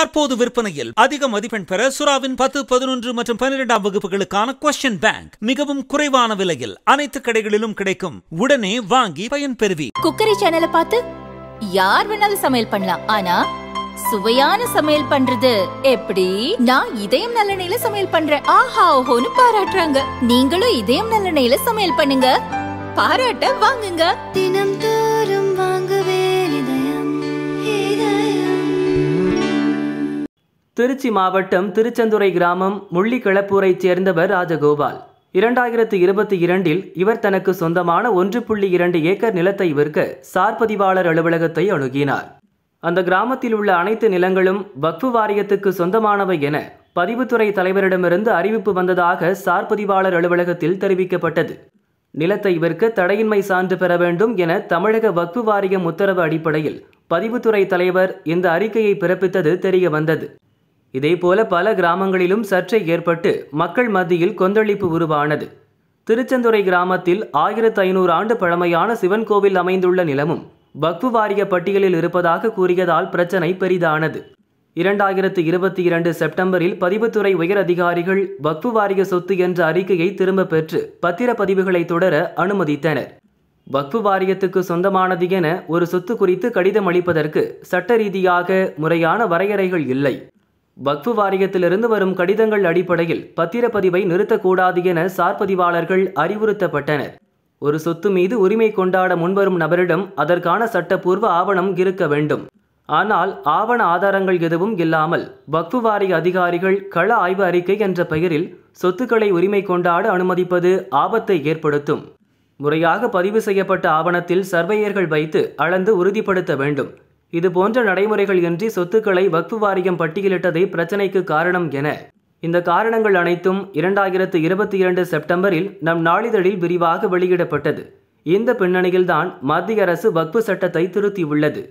தற்போது விற்பனையில் அதிக மதிப்பெண் பெற சுறாவின் பத்து பதினொன்று மற்றும் பன்னிரெண்டாம் வகுப்புகளுக்கான கொஸ்டின் பேங்க் மிகவும் குறைவான விலையில் அனைத்து கடைகளிலும் கிடைக்கும் உடனே வாங்கி பயன்பெறுவி குக்கரி சேனலை பார்த்து யார் வேணாலும் சமையல் பண்ணலாம். ஆனா சுவையான சமையல் பண்றது எப்படி? நான் இதயம் நல்லெண்ணெயில சமையல் பண்றேன். ஆஹா ஓஹோன்னு பாராட்டுறாங்க. நீங்களும் இதயம் நல்லெண்ணெயில சமையல் பண்ணுங்க. பாராட்ட வாங்குங்க. தினம் திருச்சி மாவட்டம் திருச்செந்துறை கிராமம் முள்ளிக்கிளப்பூரைச் சேர்ந்தவர் ராஜகோபால். இரண்டாயிரத்து இருபத்தி இரண்டில் இவர் தனக்கு சொந்தமான ஒன்று புள்ளி இரண்டு ஏக்கர் நிலத்தை விற்க சார்பதிவாளர் அலுவலகத்தை அணுகினார். அந்த கிராமத்தில் உள்ள அனைத்து நிலங்களும் வக்ஃபு வாரியத்துக்கு சொந்தமானவை என பதிவுத்துறை தலைவரிடமிருந்து அறிவிப்பு வந்ததாக சார்பதிவாளர் அலுவலகத்தில் தெரிவிக்கப்பட்டது. நிலத்தை விற்க தடையின்மை சான்று பெற வேண்டும் என தமிழக வக்ஃபு வாரியம் உத்தரவு அடிப்படையில் பதிவுத்துறை தலைவர் இந்த அறிக்கையை பிறப்பித்தது தெரிய வந்தது. இதேபோல பல கிராமங்களிலும் சர்ச்சை ஏற்பட்டு மக்கள் மத்தியில் கொந்தளிப்பு உருவானது. திருச்செந்துறை கிராமத்தில் ஆயிரத்து ஐநூறு ஆண்டு பழமையான சிவன் கோவில் அமைந்துள்ள நிலமும் வக்ஃபு வாரிய பட்டியலில் இருப்பதாக கூறியதால் பிரச்சனை பெரிதானது. இரண்டாயிரத்து இருபத்தி இரண்டு செப்டம்பரில் பதிவுத்துறை உயர் அதிகாரிகள் வக்ஃபு வாரிய சொத்து என்ற அறிக்கையை திரும்பப் பெற்று பத்திரப்பதிவுகளை தொடர அனுமதித்தனர். வக்ஃபு வாரியத்துக்கு சொந்தமானது என ஒரு சொத்து குறித்து கடிதம் அளிப்பதற்கு சட்ட ரீதியாக முறையான வரையறைகள் இல்லை. வக்ஃபு வாரியத்திலிருந்து வரும் கடிதங்கள் அடிப்படையில் பத்திரப்பதிவை நிறுத்தக்கூடாது என சார்பதிவாளர்கள் அறிவுறுத்தப்பட்டனர். ஒரு சொத்து மீது உரிமை கொண்டாட முன்வரும் நபரிடம் அதற்கான சட்டப்பூர்வ ஆவணம் இருக்க வேண்டும். ஆனால் ஆவண ஆதாரங்கள் எதுவும் இல்லாமல் வக்ஃபு வாரிய அதிகாரிகள் கள ஆய்வு அறிக்கை என்ற பெயரில் சொத்துக்களை உரிமை கொண்டாட அனுமதிப்பது ஆபத்தை ஏற்படுத்தும். முறையாக பதிவு செய்யப்பட்ட ஆவணத்தில் சர்வேயர்கள் வைத்து அளந்து உறுதிப்படுத்த வேண்டும். இதுபோன்ற நடைமுறைகள் இன்றி சொத்துக்களை வக்ஃபு வாரியம் பட்டியலிட்டதே பிரச்சனைக்கு காரணம் என. இந்த காரணங்கள் அனைத்தும் இரண்டாயிரத்து இருபத்தி இரண்டு செப்டம்பரில் நம் நாளிதழில் விரிவாக வெளியிடப்பட்டது. இந்த பின்னணியில்தான் மத்திய அரசு வக்ஃபு சட்டத்தை திருத்தியுள்ளது.